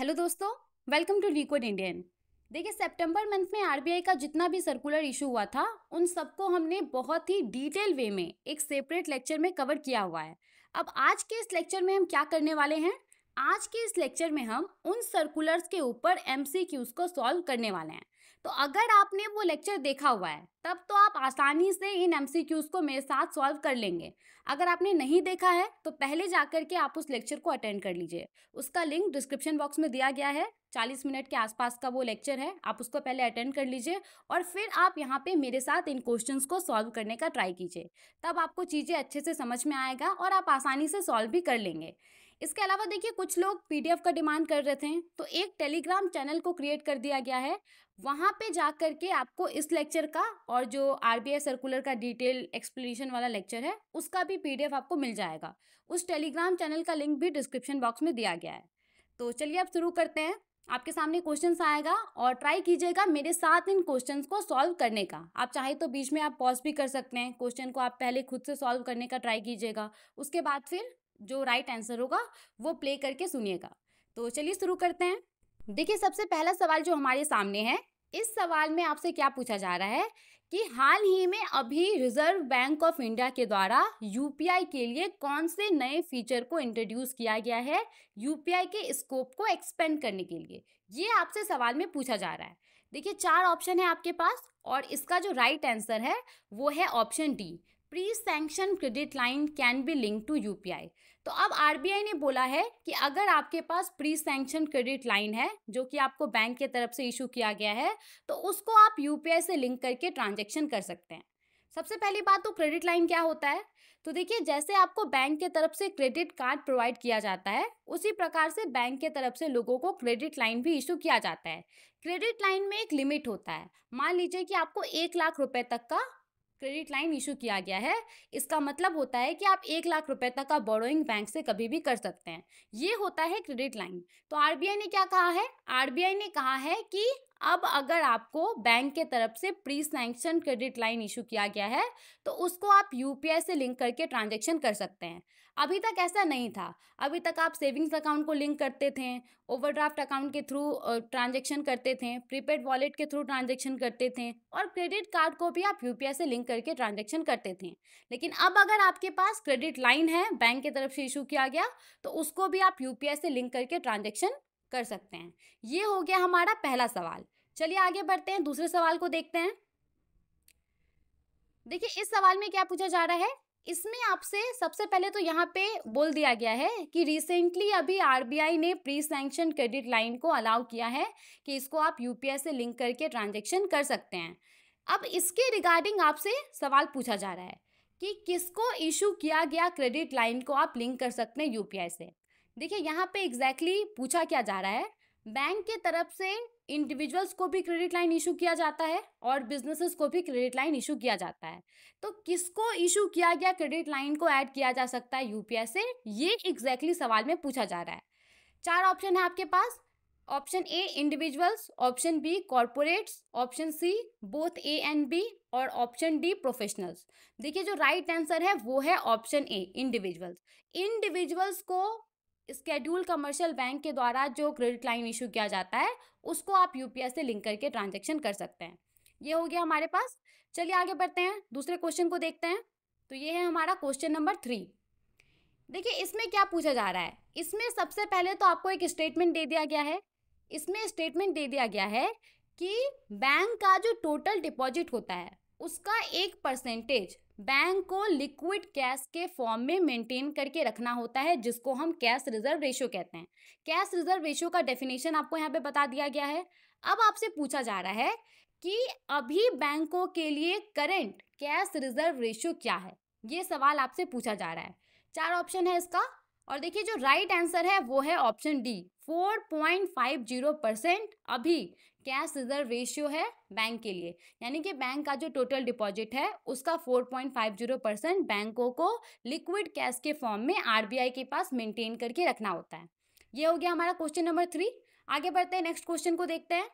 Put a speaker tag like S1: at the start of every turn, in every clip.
S1: Hello दोस्तों welcome to Recode Indian देखिए सितंबर month में आरबीआई का जितना भी सर्कुलर इशू हुआ था, उन सबको हमने बहुत ही डिटेल वे में, एक सेपरेट लेक्चर में कवर किया हुआ है। अब आज के इस लेक्चर में हम क्या करने वाले हैं? आज के इस लेक्चर में हम उन सर्कुलर्स के ऊपर एमसीक्यूज को सॉल्व करने वाले हैं। तो अगर आपने वो लेक्चर देखा हुआ है, तब तो आप आसानी से इन एमसीक्यूज को मेरे साथ सॉल्व कर लेंगे। अगर आपने नहीं देखा है तो पहले जाकर के आप उस लेक्चर को अटेंड कर लीजिए। उसका लिंक डिस्क्रिप्शन बॉक्स में दिया गया है। चालीस मिनट के आसपास का वो लेक्चर है, आप उसको पहले अटेंड कर लीजिए और फिर आप यहाँ पे मेरे साथ इन क्वेश्चंस को सॉल्व करने का ट्राई कीजिए। तब आपको चीज़ें अच्छे से समझ में आएगा और आप आसानी से सॉल्व भी कर लेंगे। इसके अलावा देखिए, कुछ लोग पीडीएफ का डिमांड कर रहे थे तो एक टेलीग्राम चैनल को क्रिएट कर दिया गया है। वहाँ पे जा कर के आपको इस लेक्चर का और जो आरबीआई सर्कुलर का डिटेल एक्सप्लेनेशन वाला लेक्चर है, उसका भी पीडीएफ आपको मिल जाएगा। उस टेलीग्राम चैनल का लिंक भी डिस्क्रिप्शन बॉक्स में दिया गया है। तो चलिए अब शुरू करते हैं। आपके सामने क्वेश्चन आएगा और ट्राई कीजिएगा मेरे साथ इन क्वेश्चंस को सॉल्व करने का। आप चाहे तो बीच में आप पॉज भी कर सकते हैं। क्वेश्चन को आप पहले खुद से सॉल्व करने का ट्राई कीजिएगा। उसके बाद फिर जो राइट आंसर होगा, वो प्ले करके सुनिएगा। तो चलिए शुरू करते हैं। देखिए, सबसे पहला सवाल जो हमारे सामने है, इस सवाल में आपसे क्या पूछा जा रहा है कि हाल ही में अभी रिज़र्व बैंक ऑफ़ इंडिया के द्वारा यूपीआई के लिए कौन से नए फीचर को इंट्रोड्यूस किया गया है यूपीआई के स्कोप को एक्सपेंड करने के लिए? ये आपसे सवाल में पूछा जा रहा है। देखिए, चार ऑप्शन है आपके पास और इसका जो राइट आंसर है, वो है option D pre sanction credit line can be link to UPI. तो अब आरबीआई ने बोला है कि अगर आपके पास प्री सैंक्शन क्रेडिट लाइन है, जो कि आपको बैंक के तरफ़ से इशू किया गया है तो उसको आप यूपीआई से लिंक करके ट्रांजेक्शन कर सकते हैं। सबसे पहली बात तो क्रेडिट लाइन क्या होता है? तो देखिए, जैसे आपको बैंक के तरफ़ से क्रेडिट कार्ड प्रोवाइड किया जाता है, उसी प्रकार से बैंक के तरफ़ से लोगों को क्रेडिट लाइन भी इशू किया जाता है। क्रेडिट लाइन में एक लिमिट होता है। मान लीजिए कि आपको एक लाख रुपए तक का क्रेडिट लाइन इशू किया गया है। इसका मतलब होता है कि आप एक लाख रुपए तक का बोरोइंग बैंक से कभी भी कर सकते हैं। ये होता है क्रेडिट लाइन। तो आरबीआई ने क्या कहा है? आरबीआई ने कहा है कि अब अगर आपको बैंक के तरफ़ से pre sanction credit line issue किया गया है तो उसको आप यूपीआई से लिंक करके ट्रांजेक्शन कर सकते हैं। अभी तक ऐसा नहीं था। अभी तक आप सेविंग्स अकाउंट को लिंक करते थे, ओवरड्राफ्ट अकाउंट के थ्रू ट्रांजेक्शन करते थे, प्रीपेड वॉलेट के थ्रू ट्रांजेक्शन करते थे और क्रेडिट कार्ड को भी आप यूपीआई से लिंक करके ट्रांजेक्शन करते थे। लेकिन अब अगर आपके पास क्रेडिट लाइन है, बैंक की तरफ़ से इशू किया गया तो उसको भी आप यूपीआई से लिंक करके ट्रांजेक्शन कर सकते हैं। ये हो गया हमारा पहला सवाल। चलिए आगे बढ़ते हैं, दूसरे सवाल को देखते हैं। देखिए, इस सवाल में क्या पूछा जा रहा है? इसमें आपसे सबसे पहले तो यहाँ पे बोल दिया गया है कि रिसेंटली अभी आरबीआई ने प्री सैंक्शन क्रेडिट लाइन को अलाउ किया है कि इसको आप यूपीआई से लिंक करके ट्रांजेक्शन कर सकते हैं। अब इसके रिगार्डिंग आपसे सवाल पूछा जा रहा है कि किसको इशू किया गया क्रेडिट लाइन को आप लिंक कर सकते हैं यूपीआई से? देखिए, यहाँ पे एग्जैक्टली exactly पूछा क्या जा रहा है? बैंक के तरफ़ से इंडिविजुअल्स को भी क्रेडिट लाइन इशू किया जाता है और बिजनेसेस को भी क्रेडिट लाइन इशू किया जाता है। तो किसको इशू किया गया क्रेडिट लाइन को ऐड किया जा सकता है यूपीआई से? ये एग्जैक्टली exactly सवाल में पूछा जा रहा है। चार ऑप्शन है आपके पास। Option A individuals option B corporates option C both A and B और ऑप्शन डी प्रोफेशनल्स देखिए, जो राइट right आंसर है, वो है ऑप्शन ए इंडिविजुअल्स इंडिविजुअल्स को स्केड्यूल कमर्शियल बैंक के द्वारा जो क्रेडिट लाइन इशू किया जाता है, उसको आप यूपीएस से लिंक करके ट्रांजेक्शन कर सकते हैं। ये हो गया हमारे पास। चलिए आगे बढ़ते हैं, दूसरे क्वेश्चन को देखते हैं। तो ये है हमारा क्वेश्चन नंबर थ्री देखिए, इसमें क्या पूछा जा रहा है? इसमें सबसे पहले तो आपको एक स्टेटमेंट दे दिया गया है। इसमें स्टेटमेंट दे दिया गया है कि बैंक का जो टोटल डिपॉजिट होता है, उसका एक परसेंटेज बैंक को लिक्विड कैश के फॉर्म में मेंटेन करके रखना होता है, जिसको हम कैश रिज़र्व रेशियो कहते हैं। कैश रिज़र्व रेशियो का डेफिनेशन आपको यहाँ पे बता दिया गया है। अब आपसे पूछा जा रहा है कि अभी बैंकों के लिए करंट कैश रिज़र्व रेशियो क्या है? ये सवाल आपसे पूछा जा रहा है। चार ऑप्शन है इसका, और देखिए जो राइट right आंसर है वो है option D four point five zero percent अभी। कैश रिज़र्व रेशियो है बैंक के लिए। यानी कि बैंक का जो टोटल डिपॉजिट है, उसका 4.50 परसेंट बैंकों को लिक्विड कैश के फॉर्म में आरबीआई के पास मेंटेन करके रखना होता है। ये हो गया हमारा क्वेश्चन नंबर थ्री आगे बढ़ते हैं नेक्स्ट क्वेश्चन को देखते हैं।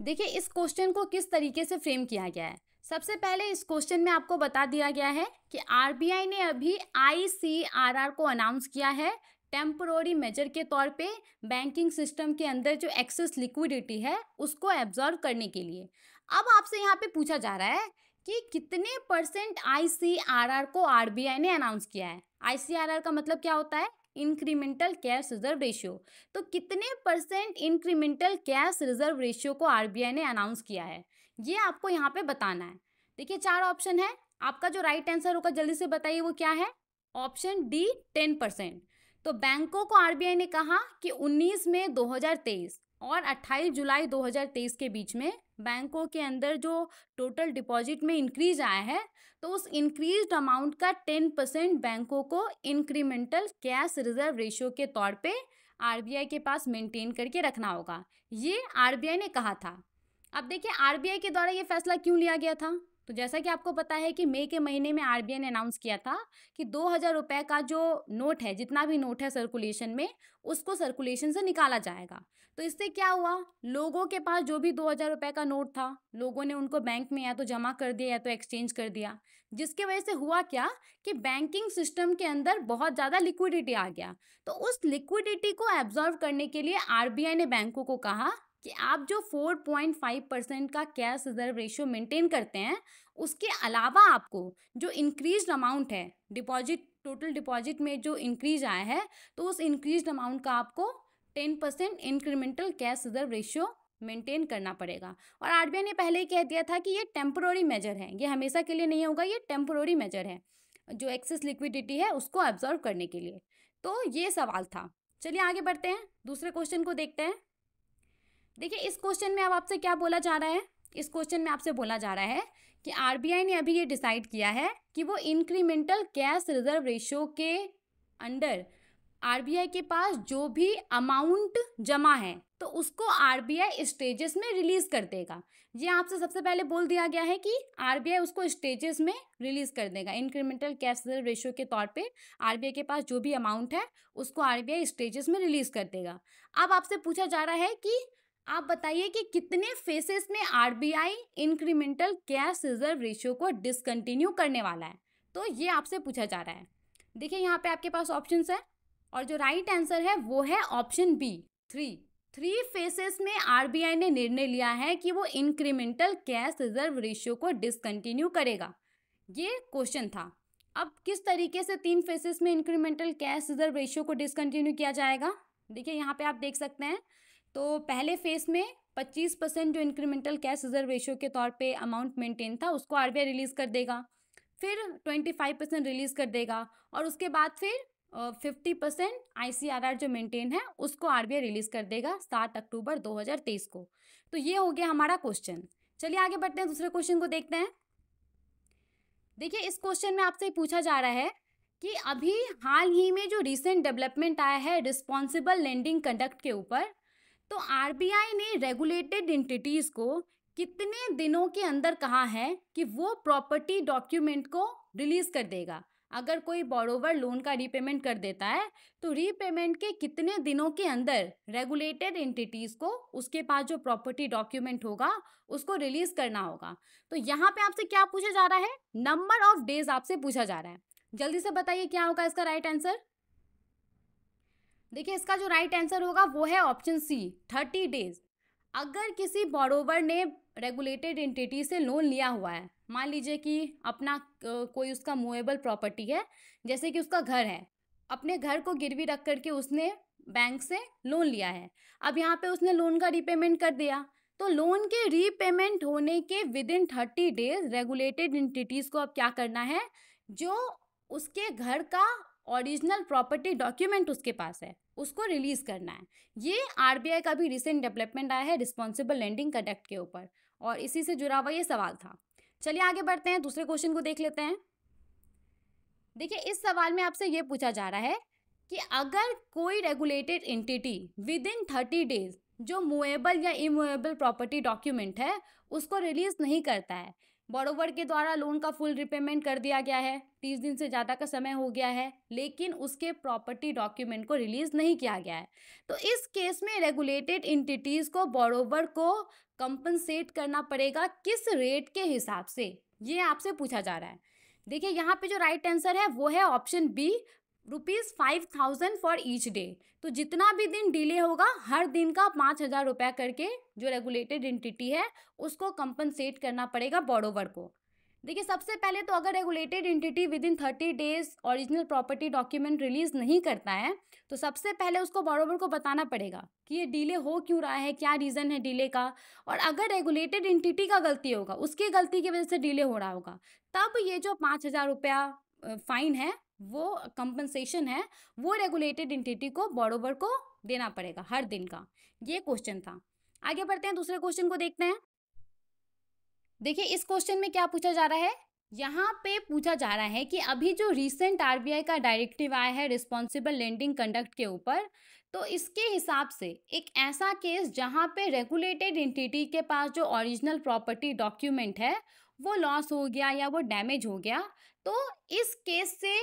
S1: देखिए, इस क्वेश्चन को किस तरीके से फ्रेम किया गया है? सबसे पहले इस क्वेश्चन में आपको बता दिया गया है कि आरबीआई ने अभी आईसीआरआर को अनाउंस किया है। टेम्पोरी मेजर के तौर पे बैंकिंग सिस्टम के अंदर जो एक्सेस लिक्विडिटी है, उसको एब्जॉर्व करने के लिए। अब आपसे यहाँ पे पूछा जा रहा है कि कितने परसेंट आईसीआरआर को आरबीआई ने अनाउंस किया है? आईसीआरआर का मतलब क्या होता है? Incremental cash reserve ratio. तो कितने percent incremental cash reserve ratio को आरबीआई ने अनाउंस किया है? ये आपको यहाँ पे बताना है। देखिए, चार ऑप्शन है। आपका जो राइट आंसर होगा, जल्दी से बताइए वो क्या है? Option D, ten percent. तो बैंकों को आरबीआई ने कहा कि 19 मई 2023 और 28 जुलाई 2023 के बीच में बैंकों के अंदर जो टोटल डिपॉजिट में इंक्रीज आया है तो उस इंक्रीज अमाउंट का 10 परसेंट बैंकों को इंक्रीमेंटल कैश रिज़र्व रेशियो के तौर पे आरबीआई के पास मेंटेन करके रखना होगा। ये आरबीआई ने कहा था। अब देखिए, आरबीआई के द्वारा ये फैसला क्यों लिया गया था? तो जैसा कि आपको पता है कि मई के महीने में आरबीआई ने अनाउंस किया था कि दो हज़ार रुपये का जो नोट है, जितना भी नोट है सर्कुलेशन में, उसको सर्कुलेशन से निकाला जाएगा। तो इससे क्या हुआ? लोगों के पास जो भी दो हज़ार रुपये का नोट था, लोगों ने उनको बैंक में या तो जमा कर दिया या तो एक्सचेंज कर दिया। जिसके वजह से हुआ क्या कि बैंकिंग सिस्टम के अंदर बहुत ज़्यादा लिक्विडिटी आ गया। तो उस लिक्विडिटी को एब्जॉर्व करने के लिए आरबीआई ने बैंकों को कहा कि आप जो 4.5 परसेंट का कैश रिज़र्व रेशियो मेंटेन करते हैं, उसके अलावा आपको जो इंक्रीज अमाउंट है डिपॉजिट टोटल डिपॉजिट में जो इंक्रीज आया है तो उस इंक्रीज अमाउंट का आपको 10 percent incremental cash reserve ratio maintain करना पड़ेगा। और आरबीआई ने पहले ही कह दिया था कि ये टेम्पोरी मेजर है, ये हमेशा के लिए नहीं होगा, ये टेम्पोरी मेजर है, जो एक्सेस लिक्विडिटी है, उसको एब्जॉर्व करने के लिए। तो ये सवाल था। चलिए आगे बढ़ते हैं, दूसरे क्वेश्चन को देखते हैं। देखिए, इस क्वेश्चन में अब आपसे क्या बोला जा रहा है? इस क्वेश्चन में आपसे बोला जा रहा है कि आरबीआई ने अभी ये डिसाइड किया है कि वो इंक्रीमेंटल कैश रिज़र्व रेशो के अंडर आरबीआई के पास जो भी अमाउंट जमा है तो उसको आरबीआई स्टेजेस में रिलीज़ कर देगा। ये आपसे सबसे पहले बोल दिया गया है कि आरबीआई उसको स्टेजेस में रिलीज़ कर देगा। इंक्रीमेंटल कैश रिज़र्व रेशियो के तौर पे आरबीआई के पास जो भी अमाउंट है, उसको आरबीआई स्टेजेस में रिलीज़ कर देगा। अब आपसे पूछा जा रहा है कि आप बताइए कि कितने फेसेस में RBI incremental cash reserve ratio को डिसकंटिन्यू करने वाला है? तो ये आपसे पूछा जा रहा है। देखिए, यहाँ पे आपके पास ऑप्शन है और जो राइट आंसर है, वो है option B three three phases में आरबीआई ने निर्णय लिया है कि वो इंक्रीमेंटल कैश रिज़र्व रेशियो को डिसकंटिन्यू करेगा। ये क्वेश्चन था। अब किस तरीके से तीन फेसेस में इंक्रीमेंटल कैश रिज़र्व रेशियो को डिसकंटिन्यू किया जाएगा? देखिए, यहाँ पे आप देख सकते हैं। तो पहले फ़ेज़ में 25 परसेंट जो इंक्रीमेंटल कैश रिज़र्व रेशियो के तौर पे अमाउंट मेंटेन था, उसको आरबीआई रिलीज़ कर देगा। फिर 25 परसेंट रिलीज़ कर देगा और उसके बाद फिर फिफ्टी परसेंट आईसीआरआर जो मेंटेन है, उसको आरबीआई रिलीज़ कर देगा सात अक्टूबर 2023 को। तो ये हो गया हमारा क्वेश्चन चलिए आगे बढ़ते हैं, दूसरे क्वेश्चन को देखते हैं। देखिए, इस क्वेश्चन में आपसे पूछा जा रहा है कि अभी हाल ही में जो रिसेंट डेवलपमेंट आया है रिस्पॉन्सिबल लेंडिंग कंडक्ट के ऊपर तो आरबीआई ने रेगुलेटेड एंटिटीज को कितने दिनों के अंदर कहा है कि वो प्रॉपर्टी डॉक्यूमेंट को रिलीज़ कर देगा? अगर कोई बॉरोवर लोन का रीपेमेंट कर देता है तो रीपेमेंट के कितने दिनों के अंदर रेगुलेटेड एंटिटीज को उसके पास जो प्रॉपर्टी डॉक्यूमेंट होगा, उसको रिलीज़ करना होगा? तो यहाँ पे आपसे क्या पूछा जा रहा है? नंबर ऑफ़ डेज़ आपसे पूछा जा रहा है। जल्दी से बताइए क्या होगा इसका राइट आंसर देखिए, इसका जो राइट आंसर होगा वो है ऑप्शन सी थर्टी डेज़ अगर किसी बोरोवर ने रेगुलेटेड एंटिटी से लोन लिया हुआ है, मान लीजिए कि अपना कोई उसका मूवेबल प्रॉपर्टी है, जैसे कि उसका घर है, अपने घर को गिरवी रख करके उसने बैंक से लोन लिया है, अब यहाँ पे उसने लोन का रीपेमेंट कर दिया तो लोन के रीपेमेंट होने के within thirty days regulated entities को अब क्या करना है? जो उसके घर का ओरिजिनल प्रॉपर्टी डॉक्यूमेंट उसके पास है। उसको रिलीज़ करना है। ये आरबीआई का भी रिसेंट डेवलपमेंट आया है रिस्पॉन्सिबल लैंडिंग कंडक्ट के ऊपर। और इसी से जुड़ा हुआ ये सवाल था। चलिए आगे बढ़ते हैं, दूसरे क्वेश्चन को देख लेते हैं। देखिए, इस सवाल में आपसे ये पूछा जा रहा है कि अगर कोई regulated entity within thirty days जो मूवेबल या इमूवेबल प्रॉपर्टी डॉक्यूमेंट है, उसको रिलीज़ नहीं करता है बॉरोवर के द्वारा लोन का फुल रिपेमेंट कर दिया गया है। तीस दिन से ज़्यादा का समय हो गया है, लेकिन उसके प्रॉपर्टी डॉक्यूमेंट को रिलीज़ नहीं किया गया है। तो इस केस में रेगुलेटेड इंटिटीज़ को बॉरोवर को कंपनसेट करना पड़ेगा किस रेट के हिसाब से, ये आपसे पूछा जा रहा है। देखिए, यहाँ पे जो राइट आंसर है, वो है option B rupees five thousand for each day तो जितना भी दिन डिले होगा, हर दिन का पाँच हज़ार रुपया करके जो रेगुलेटेड एंटिटी है, उसको कंपनसेट करना पड़ेगा बोरोवर को। देखिए, सबसे पहले तो अगर regulated entity within thirty days original property document release नहीं करता है तो सबसे पहले उसको बरोबर को बताना पड़ेगा कि ये डिले हो क्यों रहा है, क्या रीज़न है डिले का। और अगर रेगुलेटेड एंटिटी का गलती होगा, उसकी गलती की वजह से डिले हो रहा होगा, तब ये जो पाँच हज़ार रुपया फाइन है वो कंपनसेशन है, वो रेगुलेटेड एंटिटी को बरोबर को देना पड़ेगा, हर दिन का। ये क्वेश्चन था। आगे बढ़ते हैं, दूसरे क्वेश्चन को देखते हैं। देखिए, इस क्वेश्चन में क्या पूछा जा रहा है? यहाँ पे पूछा जा रहा है कि अभी जो रिसेंट आरबीआई का डायरेक्टिव आया है रिस्पॉन्सिबल लेंडिंग कंडक्ट के ऊपर तो इसके हिसाब से एक ऐसा केस जहाँ पे रेगुलेटेड एंटिटी के पास जो ओरिजिनल प्रॉपर्टी डॉक्यूमेंट है, वो लॉस हो गया या वो डैमेज हो गया तो इस केस से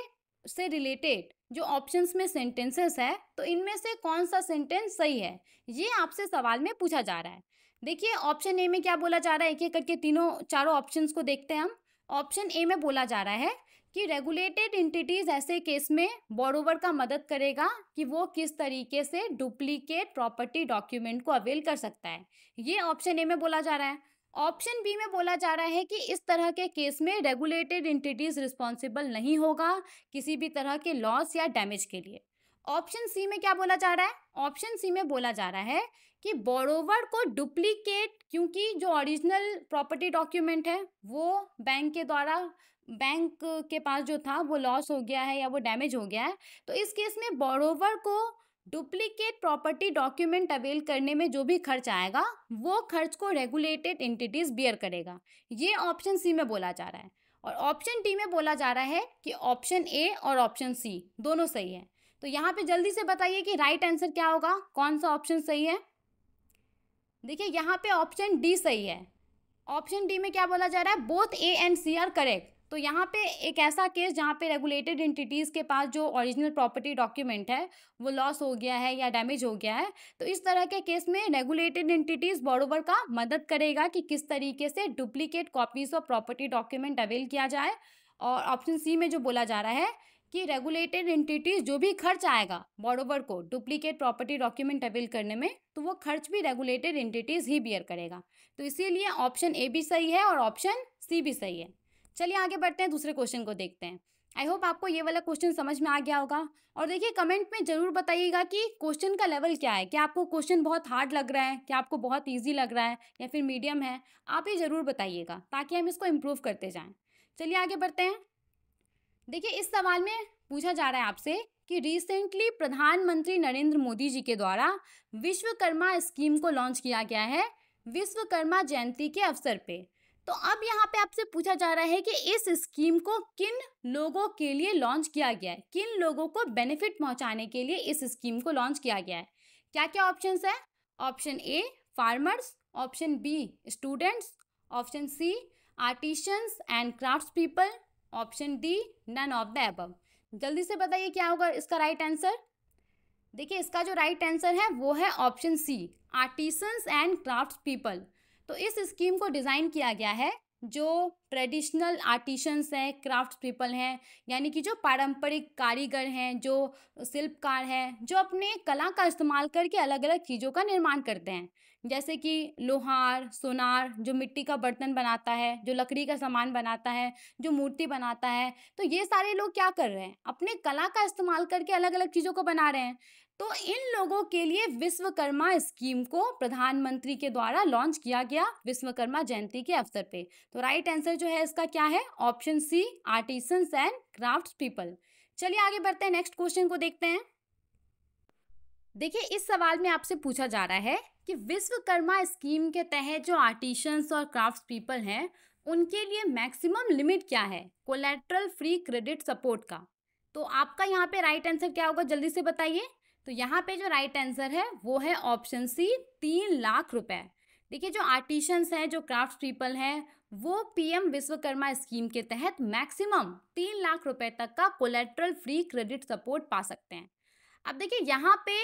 S1: से रिलेटेड जो ऑप्शंस में सेंटेंसेस है तो इनमें से कौन सा सेंटेंस सही है? ये आपसे सवाल में पूछा जा रहा है। देखिए, ऑप्शन ए में क्या बोला जा रहा है? एक एक करके तीनों, चारों ऑप्शंस को देखते हैं हम। ऑप्शन ए में बोला जा रहा है कि रेगुलेटेड इंटिटीज ऐसे केस में बोरोवर का मदद करेगा कि वो किस तरीके से डुप्लीकेट प्रॉपर्टी डॉक्यूमेंट को अवेल कर सकता है। ये ऑप्शन ए में बोला जा रहा है। ऑप्शन बी में बोला जा रहा है कि इस तरह के केस में रेगुलेटेड इंटिटीज रिस्पॉन्सिबल नहीं होगा किसी भी तरह के लॉस या डैमेज के लिए। ऑप्शन सी में क्या बोला जा रहा है? ऑप्शन सी में बोला जा रहा है कि बोरोवर को डुप्लीकेट क्योंकि जो ओरिजिनल प्रॉपर्टी डॉक्यूमेंट है, वो बैंक के द्वारा बैंक के पास जो था, वो लॉस हो गया है या वो डैमेज हो गया है। तो इस केस में बोरोवर को डुप्लीकेट प्रॉपर्टी डॉक्यूमेंट अवेल करने में जो भी खर्च आएगा, वो खर्च को रेगुलेटेड एंटिटीज बियर करेगा। ये ऑप्शन सी में बोला जा रहा है। और ऑप्शन डी में बोला जा रहा है कि ऑप्शन ए और ऑप्शन सी दोनों सही है। तो यहाँ पे जल्दी से बताइए कि राइट आंसर क्या होगा? कौन सा ऑप्शन सही है? देखिए, यहाँ पे ऑप्शन डी सही है। ऑप्शन डी में क्या बोला जा रहा है? Both A and C are correct. तो यहाँ पे एक ऐसा केस जहाँ पे रेगुलेटेड एंटिटीज़ के पास जो ओरिजिनल प्रॉपर्टी डॉक्यूमेंट है, वो लॉस हो गया है या डैमेज हो गया है तो इस तरह के केस में रेगुलेटेड एंटिटीज़ बॉरोवर का मदद करेगा कि किस तरीके से duplicate copies of property document avail किया जाए और ऑप्शन सी में जो बोला जा रहा है कि रेगुलेटेड एंटिटीज जो भी खर्च आएगा बॉरोवर को डुप्लीकेट प्रॉपर्टी डॉक्यूमेंट अवेल करने में तो वो खर्च भी रेगुलेटेड एंटिटीज ही बियर करेगा। तो इसीलिए ऑप्शन ए भी सही है और ऑप्शन सी भी सही है। चलिए आगे बढ़ते हैं, दूसरे क्वेश्चन को देखते हैं। आई होप आपको ये वाला क्वेश्चन समझ में आ गया होगा। और देखिए कमेंट में ज़रूर बताइएगा कि क्वेश्चन का लेवल क्या है। क्या आपको क्वेश्चन बहुत हार्ड लग रहा है? क्या आपको बहुत ईजी लग रहा है? या फिर मीडियम है? आप ये ज़रूर बताइएगा, ताकि हम इसको इम्प्रूव करते जाएँ। चलिए आगे बढ़ते हैं। देखिए, इस सवाल में पूछा जा रहा है आपसे कि रिसेंटली प्रधानमंत्री नरेंद्र मोदी जी के द्वारा विश्वकर्मा स्कीम को लॉन्च किया गया है विश्वकर्मा जयंती के अवसर पे। तो अब यहाँ पे आपसे पूछा जा रहा है कि इस स्कीम को किन लोगों के लिए लॉन्च किया गया है? किन लोगों को बेनिफिट पहुँचाने के लिए इस स्कीम को लॉन्च किया गया है? क्या क्या ऑप्शन है? Option A, farmers, option B, students, option C artisans and craft people, option D, none of the above जल्दी से बताइए क्या होगा इसका राइट आंसर? देखिए, इसका जो राइट आंसर है वो है option C artisans and craft people. तो इस स्कीम को डिज़ाइन किया गया है, जो ट्रेडिशनल आर्टिशंस हैं, क्राफ्ट पीपल हैं, यानी कि जो पारंपरिक कारीगर हैं, जो शिल्पकार हैं, जो अपने कला का इस्तेमाल करके अलग अलग चीज़ों का निर्माण करते हैं। जैसे कि लोहार, सोनार, जो मिट्टी का बर्तन बनाता है, जो लकड़ी का सामान बनाता है, जो मूर्ति बनाता है तो ये सारे लोग क्या कर रहे हैं? अपने कला का इस्तेमाल करके अलग अलग चीज़ों को बना रहे हैं। तो इन लोगों के लिए विश्वकर्मा स्कीम को प्रधानमंत्री के द्वारा लॉन्च किया गया विश्वकर्मा जयंती के अवसर पे। तो राइट आंसर जो है इसका क्या है? Option C artisans and craft people चलिए आगे बढ़ते हैं नेक्स्ट क्वेश्चन को देखते हैं। देखिए, इस सवाल में आपसे पूछा जा रहा है कि विश्वकर्मा स्कीम के तहत जो आर्टिशंस और क्राफ्ट पीपल हैं, उनके लिए मैक्सिमम लिमिट क्या है? कोलेट्रल फ्री क्रेडिट सपोर्ट का। तो आपका यहाँ पे राइट आंसर क्या होगा? जल्दी से बताइए। तो यहाँ पे जो राइट आंसर है, वो है ऑप्शन सी तीन लाख रुपए। देखिए, जो आर्टिशंस हैं, जो क्राफ्ट पीपल हैं, वो पीएम विश्वकर्मा स्कीम के तहत मैक्सिमम तीन लाख रुपए तक का कोलेट्रल फ्री क्रेडिट सपोर्ट पा सकते हैं। अब देखिए, यहाँ पे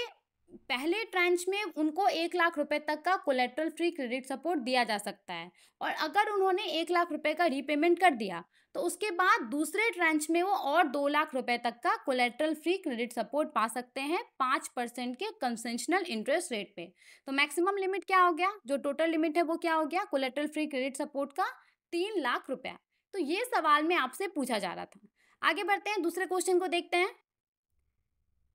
S1: पहले ट्रांच में उनको एक लाख रुपए तक का कोलेट्रल फ्री क्रेडिट सपोर्ट दिया जा सकता है। और अगर उन्होंने एक लाख रुपए का रीपेमेंट कर दिया तो उसके बाद दूसरे ट्रेंच में वो और दो लाख रुपए तक का कोलेट्रल फ्री क्रेडिट सपोर्ट पा सकते हैं पाँच परसेंट के कंसेंशनल इंटरेस्ट रेट पे। तो मैक्सिमम लिमिट क्या हो गया? जो टोटल लिमिट है वो क्या हो गया? कोलेट्रल फ्री क्रेडिट सपोर्ट का तीन लाख रुपया। तो ये सवाल में आपसे पूछा जा रहा था। आगे बढ़ते हैं, दूसरे क्वेश्चन को देखते हैं।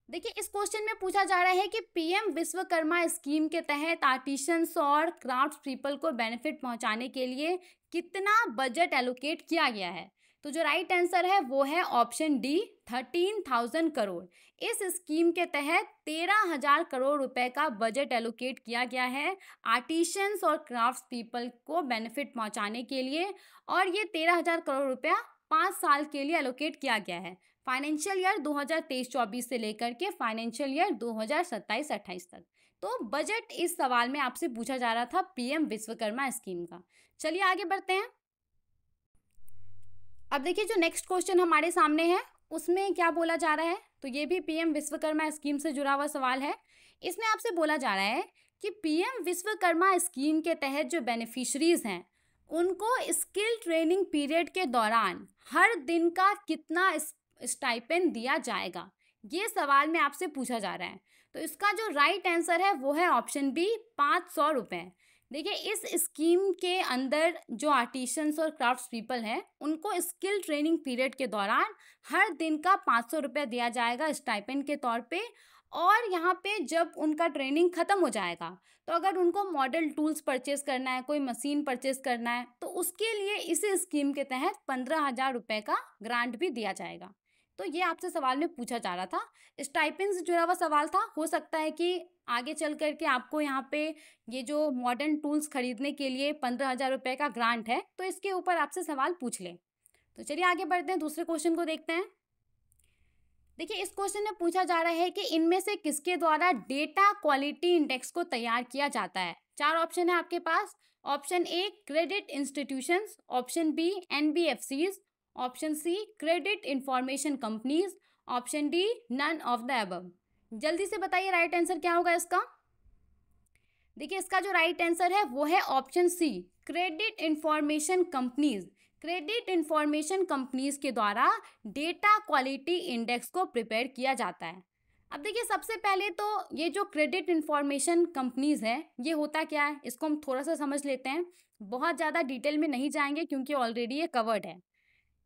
S1: देखिए, इस क्वेश्चन में पूछा जा रहा है कि पीएम विश्वकर्मा स्कीम के तहत आर्टिशंस और क्राफ्ट पीपल को बेनिफिट पहुँचाने के लिए कितना बजट एलोकेट किया गया है? तो जो राइट आंसर है, वो है option D thirteen thousand crore इस स्कीम के तहत तेरह हज़ार करोड़ रुपए का बजट एलोकेट किया गया है आर्टिशंस और क्राफ्ट पीपल को बेनिफिट पहुँचाने के लिए और ये तेरह हज़ार करोड़ रुपया पाँच साल के लिए एलोकेट किया गया है। फाइनेंशियल ईयर 2023-24 से लेकर के फाइनेंशियल ईयर 2027-28 तक। तो बजट इस सवाल में आपसे पूछा जा रहा था पीएम विश्वकर्मा स्कीम का। चलिए आगे बढ़ते हैं। अब देखिए जो नेक्स्ट क्वेश्चन हमारे सामने है, उसमें क्या बोला जा रहा है? तो ये भी पीएम विश्वकर्मा स्कीम से जुड़ा हुआ सवाल है। इसमें आपसे बोला जा रहा है कि पीएम विश्वकर्मा स्कीम के तहत जो बेनिफिशरीज हैं, उनको स्किल ट्रेनिंग पीरियड के दौरान हर दिन का कितना स्टाइपेंड दिया जाएगा? ये सवाल में आपसे पूछा जा रहा है। तो इसका जो राइट आंसर है, वो है ऑप्शन बी पाँच सौ रुपये देखिए, इस स्कीम के अंदर जो आर्टिशंस और क्राफ्ट्स पीपल हैं, उनको स्किल ट्रेनिंग पीरियड के दौरान हर दिन का पाँच सौ रुपया दिया जाएगा स्टाइपेंड के तौर पे और यहाँ पे जब उनका ट्रेनिंग ख़त्म हो जाएगा तो अगर उनको मॉडल टूल्स परचेज करना है, कोई मशीन परचेज करना है तो उसके लिए इस स्कीम के तहत पंद्रह हज़ार रुपये का ग्रांट भी दिया जाएगा। तो ये आपसे सवाल में पूछा जा रहा था। स्टाइपेंड से जुड़ा हुआ सवाल था, हो सकता है कि आगे चल कर के आपको यहाँ पे ये जो मॉडर्न टूल्स खरीदने के लिए पंद्रह हज़ार रुपये का ग्रांट है तो इसके ऊपर आपसे सवाल पूछ लें। तो चलिए आगे बढ़ते हैं, दूसरे क्वेश्चन को देखते हैं। देखिए, इस क्वेश्चन में पूछा जा रहा है कि इनमें से किसके द्वारा डेटा क्वालिटी इंडेक्स को तैयार किया जाता है? चार ऑप्शन है आपके पास, option A credit institutions, option B N B F Cs option C credit information companies option D none of the above जल्दी से बताइए राइट आंसर क्या होगा इसका? देखिए, इसका जो राइट आंसर है, वो है option C credit information companies credit information companies के द्वारा डेटा क्वालिटी इंडेक्स को प्रिपेयर किया जाता है। अब देखिए, सबसे पहले तो ये जो क्रेडिट इंफॉर्मेशन कंपनीज़ है, ये होता क्या है? इसको हम थोड़ा सा समझ लेते हैं। बहुत ज़्यादा डिटेल में नहीं जाएँगे क्योंकि ऑलरेडी ये कवर्ड है।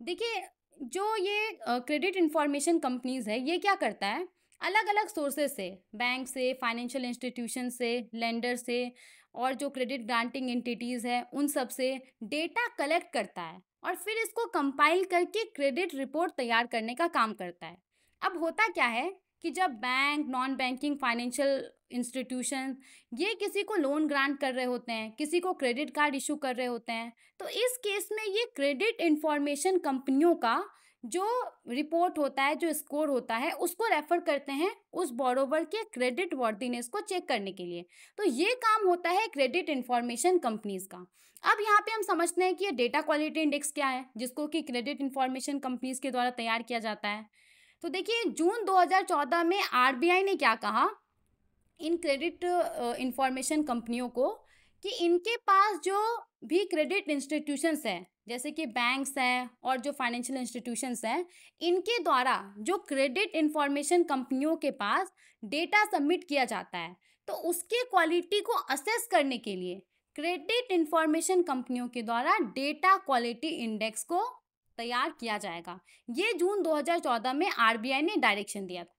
S1: देखिए, जो ये क्रेडिट इंफॉर्मेशन कंपनीज़ है, ये क्या करता है? अलग अलग सोर्सेज से, बैंक से, फाइनेंशियल इंस्टीट्यूशन से, लेंडर से और जो क्रेडिट ग्रांटिंग एंटिटीज़ है, उन सबसे डेटा कलेक्ट करता है और फिर इसको कंपाइल करके क्रेडिट रिपोर्ट तैयार करने का काम करता है। अब होता क्या है? कि जब bank non banking financial institution ये किसी को लोन ग्रांट कर रहे होते हैं, किसी को क्रेडिट कार्ड इशू कर रहे होते हैं तो इस केस में ये क्रेडिट इंफॉर्मेशन कंपनियों का जो रिपोर्ट होता है, जो स्कोर होता है, उसको रेफर करते हैं उस बोरोवर के क्रेडिट वर्दीनेस को चेक करने के लिए। तो ये काम होता है क्रेडिट इंफॉर्मेशन कंपनीज़ का। अब यहाँ पे हम समझते हैं कि ये डेटा क्वालिटी इंडेक्स क्या है, जिसको कि क्रेडिट इंफॉर्मेशन कंपनीज़ के द्वारा तैयार किया जाता है। तो देखिए, जून 2014 में आरबीआई ने क्या कहा? इन क्रेडिट इंफॉर्मेशन कंपनियों को कि इनके पास जो भी क्रेडिट इंस्टीट्यूशंस हैं, जैसे कि बैंक्स हैं और जो फाइनेंशियल इंस्टीट्यूशंस हैं, इनके द्वारा जो क्रेडिट इंफॉर्मेशन कंपनियों के पास डेटा सबमिट किया जाता है तो उसके क्वालिटी को असेस करने के लिए क्रेडिट इंफॉर्मेशन कंपनियों के द्वारा डेटा क्वालिटी इंडेक्स को तैयार किया जाएगा। ये जून 2014 में आरबीआई ने डायरेक्शन दिया था।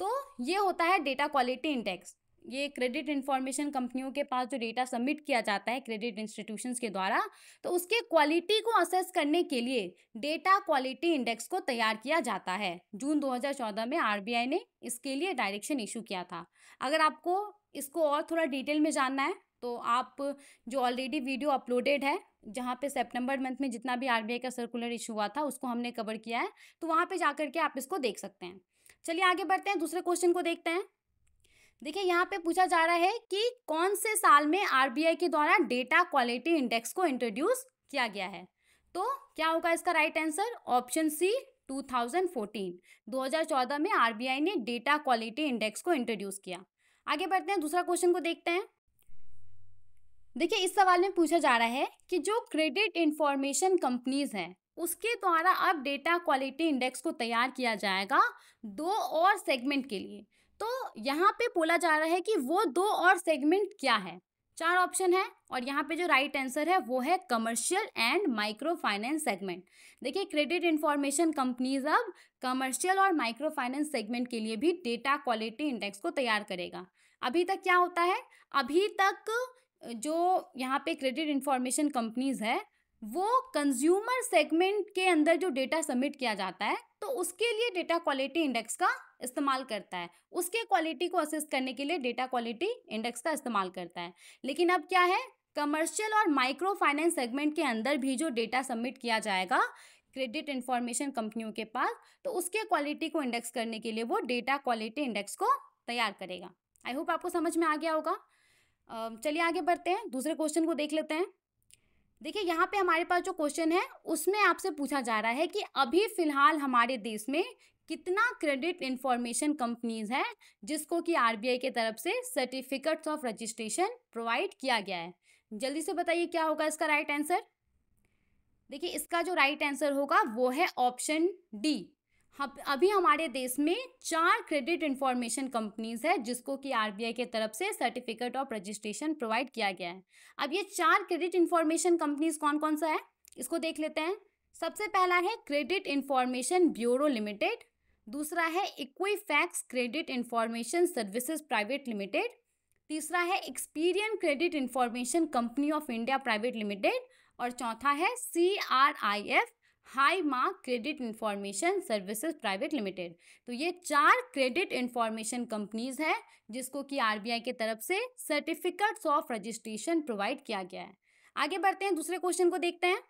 S1: तो ये होता है डेटा क्वालिटी इंडेक्स। ये क्रेडिट इंफॉर्मेशन कंपनियों के पास जो डेटा सबमिट किया जाता है क्रेडिट इंस्टीट्यूशंस के द्वारा तो उसके क्वालिटी को असेस करने के लिए डेटा क्वालिटी इंडेक्स को तैयार किया जाता है। जून 2014 में आरबीआई ने इसके लिए डायरेक्शन इशू किया था। अगर आपको इसको और थोड़ा डिटेल में जानना है तो आप जो ऑलरेडी वीडियो अपलोडेड है जहाँ पे सितंबर मंथ में जितना भी आरबीआई का सर्कुलर इशू हुआ था, उसको हमने कवर किया है तो वहाँ पे जाकर के आप इसको देख सकते हैं। चलिए आगे बढ़ते हैं, दूसरे क्वेश्चन को देखते हैं। देखिए, यहाँ पे पूछा जा रहा है कि कौन से साल में आरबीआई के द्वारा डेटा क्वालिटी इंडेक्स को इंट्रोड्यूस किया गया है? तो क्या होगा इसका राइट आंसर ऑप्शन सी 2014 2014 में आरबीआई ने डेटा क्वालिटी इंडेक्स को इंट्रोड्यूस किया। आगे बढ़ते हैं, दूसरा क्वेश्चन को देखते हैं। देखिए, इस सवाल में पूछा जा रहा है कि जो क्रेडिट इंफॉर्मेशन कंपनीज़ हैं, उसके द्वारा अब डेटा क्वालिटी इंडेक्स को तैयार किया जाएगा दो और सेगमेंट के लिए। तो यहाँ पे बोला जा रहा है कि वो दो और सेगमेंट क्या है? चार ऑप्शन है और यहाँ पे जो राइट आंसर है, वो है commercial and micro finance segment. देखिए, क्रेडिट इंफॉर्मेशन कंपनीज़ अब कमर्शियल और माइक्रो फाइनेंस सेगमेंट के लिए भी डेटा क्वालिटी इंडेक्स को तैयार करेगा। अभी तक क्या होता है? अभी तक जो यहाँ पे क्रेडिट इंफॉर्मेशन कंपनीज़ है, वो कंज्यूमर सेगमेंट के अंदर जो डेटा सबमिट किया जाता है तो उसके लिए डेटा क्वालिटी इंडेक्स का इस्तेमाल करता है। उसके क्वालिटी को असिस्ट करने के लिए डेटा क्वालिटी इंडेक्स का इस्तेमाल करता है। लेकिन अब क्या है? कमर्शियल और माइक्रो फाइनेंस सेगमेंट के अंदर भी जो डेटा सबमिट किया जाएगा क्रेडिट इंफॉर्मेशन कंपनियों के पास तो उसके क्वालिटी को इंडेक्स करने के लिए वो डेटा क्वालिटी इंडेक्स को तैयार करेगा। आई होप आपको समझ में आ गया होगा। चलिए आगे बढ़ते हैं, दूसरे क्वेश्चन को देख लेते हैं। देखिए, यहाँ पे हमारे पास जो क्वेश्चन है, उसमें आपसे पूछा जा रहा है कि अभी फ़िलहाल हमारे देश में कितना क्रेडिट इंफॉर्मेशन कंपनीज़ है, जिसको कि आरबीआई के तरफ़ से सर्टिफिकेट्स ऑफ़ रजिस्ट्रेशन प्रोवाइड किया गया है। जल्दी से बताइए, क्या होगा इसका राइट आंसर देखिए, इसका जो राइट आंसर होगा, वो है ऑप्शन डी अभी हमारे देश में चार क्रेडिट इंफॉर्मेशन कंपनीज़ है, जिसको कि आरबीआई के तरफ़ से सर्टिफिकेट ऑफ़ रजिस्ट्रेशन प्रोवाइड किया गया है। अब ये चार क्रेडिट इंफॉर्मेशन कंपनीज़ कौन कौन सा है? इसको देख लेते हैं। सबसे पहला है क्रेडिट इंफॉर्मेशन ब्यूरो लिमिटेड दूसरा है Equifax credit information services private limited तीसरा है Experian credit information company of India private limited और चौथा है C R I F High Mark credit information services private limited. तो ये चार क्रेडिट इंफॉर्मेशन कंपनीज़ हैं, जिसको कि आरबीआई के तरफ़ से सर्टिफिकेट्स ऑफ़ रजिस्ट्रेशन प्रोवाइड किया गया है। आगे बढ़ते हैं, दूसरे क्वेश्चन को देखते हैं।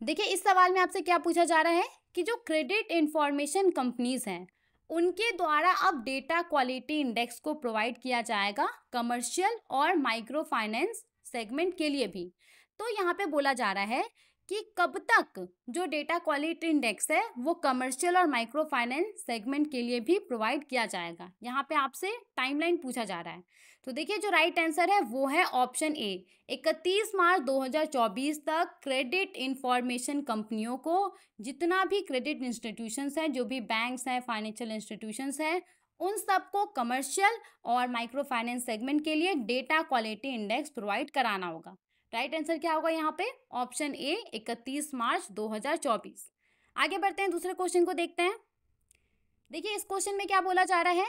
S1: देखिए, इस सवाल में आपसे क्या पूछा जा रहा है कि जो क्रेडिट इंफॉर्मेशन कंपनीज़ हैं, उनके द्वारा अब डेटा क्वालिटी इंडेक्स को प्रोवाइड किया जाएगा कमर्शियल और माइक्रो फाइनेंस सेगमेंट के लिए भी। तो यहाँ पे बोला जा रहा है कि कब तक जो डेटा क्वालिटी इंडेक्स है, वो कमर्शियल और माइक्रो फाइनेंस सेगमेंट के लिए भी प्रोवाइड किया जाएगा। यहाँ पे आपसे टाइमलाइन पूछा जा रहा है। तो देखिए, जो राइट आंसर है, वो है ऑप्शन ए 31 मार्च 2024 तक क्रेडिट इंफॉर्मेशन कंपनियों को जितना भी क्रेडिट इंस्टीट्यूशंस हैं, जो भी बैंक्स हैं फाइनेंशियल इंस्टीट्यूशंस हैं, उन सबको कमर्शियल और माइक्रो फाइनेंस सेगमेंट के लिए डेटा क्वालिटी इंडेक्स प्रोवाइड कराना होगा। राइट आंसर क्या होगा यहाँ पे? ऑप्शन ए इकतीस मार्च 2024 आगे बढ़ते हैं, दूसरे क्वेश्चन को देखते हैं। देखिए, इस क्वेश्चन में क्या बोला जा रहा है?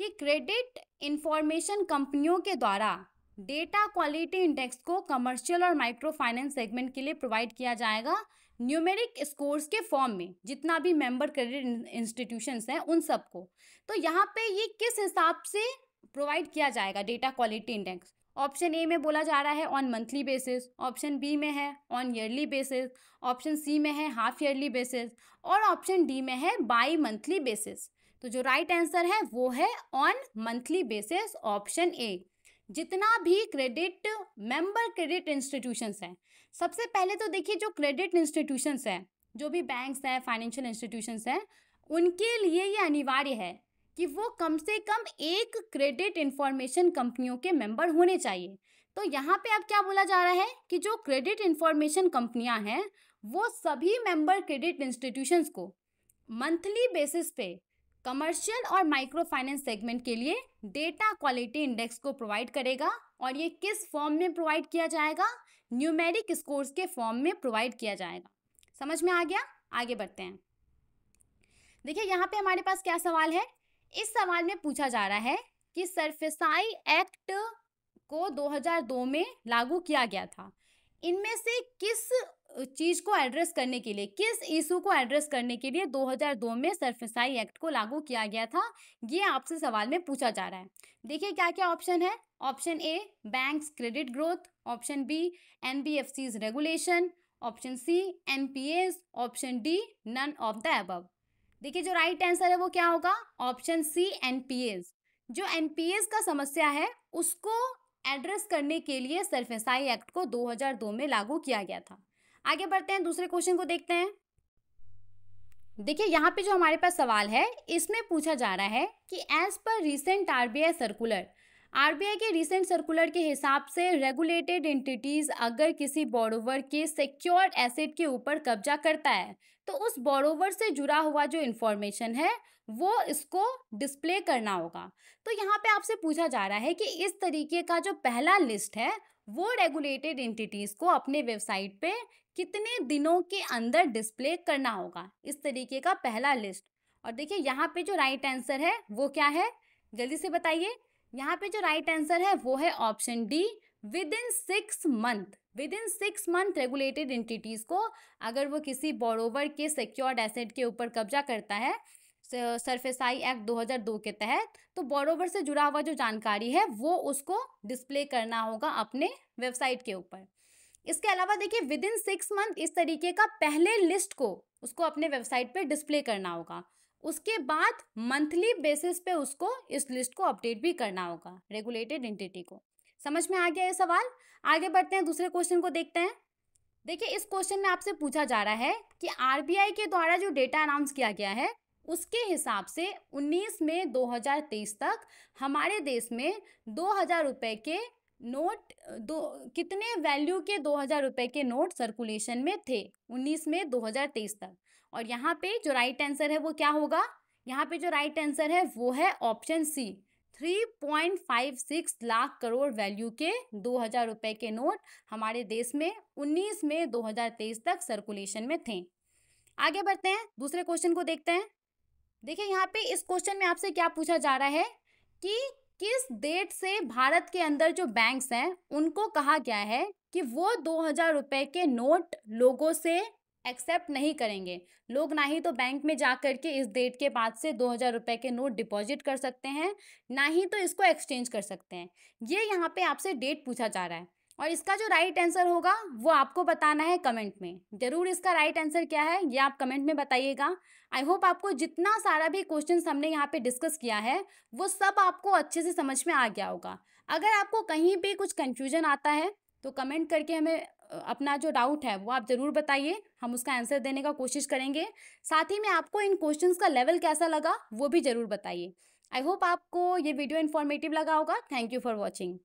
S1: कि क्रेडिट इंफॉर्मेशन कंपनियों के द्वारा डेटा क्वालिटी इंडेक्स को कमर्शियल और माइक्रो फाइनेंस सेगमेंट के लिए प्रोवाइड किया जाएगा न्यूमेरिक स्कोर्स के फॉर्म में। जितना भी मेंबर क्रेडिट इंस्टीट्यूशंस हैं, उन सबको। तो यहाँ पे ये किस हिसाब से प्रोवाइड किया जाएगा data quality index option A में बोला जा रहा है on monthly basis option B में है on yearly basis option C में है हाफ़ ईयरली बेसिस और ऑप्शन डी में है बाई मंथली बेसिस तो जो राइट right आंसर है वो है on monthly basis option A जितना भी क्रेडिट मेंबर क्रेडिट इंस्टीट्यूशंस हैं, सबसे पहले तो देखिए जो क्रेडिट इंस्टीट्यूशंस हैं, जो भी बैंक्स हैं फाइनेंशियल इंस्टीट्यूशंस हैं, उनके लिए ये अनिवार्य है कि वो कम से कम एक क्रेडिट इंफॉर्मेशन कंपनियों के मेंबर होने चाहिए। तो यहाँ पे अब क्या बोला जा रहा है कि जो क्रेडिट इंफॉर्मेशन कंपनियाँ हैं, वो सभी मेंबर क्रेडिट इंस्टीट्यूशंस को मंथली बेसिस पे कमर्शियल और माइक्रो फाइनेंस सेगमेंट के लिए डेटा क्वालिटी इंडेक्स को प्रोवाइड करेगा और ये किस फॉर्म में प्रोवाइड किया जाएगा? न्यूमेरिक स्कोर्स के फॉर्म में प्रोवाइड किया जाएगा। समझ में आ गया? आगे बढ़ते हैं। देखिए, यहाँ पे हमारे पास क्या सवाल है? इस सवाल में पूछा जा रहा है कि सरफेसाई एक्ट को 2002 में लागू किया गया था। इनमें से किस चीज़ को एड्रेस करने के लिए, किस इशू को एड्रेस करने के लिए 2002 में सरफेसाई एक्ट को लागू किया गया था, ये आपसे सवाल में पूछा जा रहा है। देखिए क्या क्या ऑप्शन है। Option A, banks credit growth. Option B, N regulation. Option C, N option D, none of the above. देखिए, जो राइट आंसर है वो क्या होगा? ऑप्शन सी एनपीएस जो एनपीएस का समस्या है, उसको एड्रेस करने के लिए सरफेसाई एक्ट को 2002 में लागू किया गया था। आगे बढ़ते हैं, दूसरे क्वेश्चन को देखते हैं। देखिए, यहाँ पे जो हमारे पास सवाल है, इसमें पूछा जा रहा है कि as per recent RBI circular RBI के रिसेंट सर्कुलर के हिसाब से रेगुलेटेड एंटिटीज अगर किसी बोरोवर के सिक्योर्ड एसेट के ऊपर कब्जा करता है तो उस बोरोवर से जुड़ा हुआ जो इन्फॉर्मेशन है, वो इसको डिस्प्ले करना होगा। तो यहाँ पे आपसे पूछा जा रहा है कि इस तरीके का जो पहला लिस्ट है, वो रेगुलेटेड एंटिटीज को अपने वेबसाइट पे कितने दिनों के अंदर डिस्प्ले करना होगा? इस तरीके का पहला लिस्ट और देखिए, यहाँ पे जो राइट आंसर है, वो क्या है? जल्दी से बताइए। यहाँ पे जो राइट आंसर है, वो है option D within six month within six month regulated entities को अगर वो किसी बोरोवर के सिक्योर्ड एसेट के ऊपर कब्जा करता है सरफेसाई एक्ट 2002 के तहत तो बोरोवर से जुड़ा हुआ जो जानकारी है, वो उसको डिस्प्ले करना होगा अपने वेबसाइट के ऊपर। इसके अलावा देखिए विद इन सिक्स मंथ इस तरीके का पहले लिस्ट को उसको अपने वेबसाइट पे डिस्प्ले करना होगा। उसके बाद मंथली बेसिस पे उसको, इस लिस्ट को अपडेट भी करना होगा रेगुलेटेड एंटिटी को। समझ में आ गया ये सवाल? आगे बढ़ते हैं, दूसरे क्वेश्चन को देखते हैं। देखिए, इस क्वेश्चन में आपसे पूछा जा रहा है कि आरबीआई के द्वारा जो डेटा अनाउंस किया गया है, उसके हिसाब से 19 मई 2023 तक हमारे देश में दो हज़ार रुपये के नोट दो, कितने वैल्यू के दो हज़ार रुपये के नोट सर्कुलेशन में थे 19 मई 2023 तक। और यहाँ पे जो राइट आंसर है वो क्या होगा? यहाँ पे जो राइट आंसर है वो है option C three point five six lakh crore value के दो हज़ार रुपये के नोट हमारे देश में उन्नीस मई दो हज़ार तेईस तक सर्कुलेशन में थे। आगे बढ़ते हैं, दूसरे क्वेश्चन को देखते हैं। देखिए, यहाँ पे इस क्वेश्चन में आपसे क्या पूछा जा रहा है कि किस डेट से भारत के अंदर जो बैंक्स हैं, उनको कहा गया है कि वो दो हज़ार रुपये के नोट लोगों से एक्सेप्ट नहीं करेंगे। लोग ना ही तो बैंक में जा कर के इस डेट के बाद से दो हज़ार रुपये के नोट डिपॉजिट कर सकते हैं, ना ही तो इसको एक्सचेंज कर सकते हैं। ये यहाँ पे आपसे डेट पूछा जा रहा है। और इसका जो राइट आंसर होगा, वो आपको बताना है कमेंट में। ज़रूर इसका राइट आंसर क्या है, ये आप कमेंट में बताइएगा। आई होप आपको जितना सारा भी क्वेश्चन हमने यहाँ पे डिस्कस किया है, वो सब आपको अच्छे से समझ में आ गया होगा। अगर आपको कहीं भी कुछ कन्फ्यूज़न आता है तो कमेंट करके हमें अपना जो डाउट है, वो आप ज़रूर बताइए। हम उसका आंसर देने का कोशिश करेंगे। साथ ही में आपको इन क्वेश्चंस का लेवल कैसा लगा, वो भी ज़रूर बताइए। आई होप आपको ये वीडियो इन्फॉर्मेटिव लगा होगा। Thank you for watching.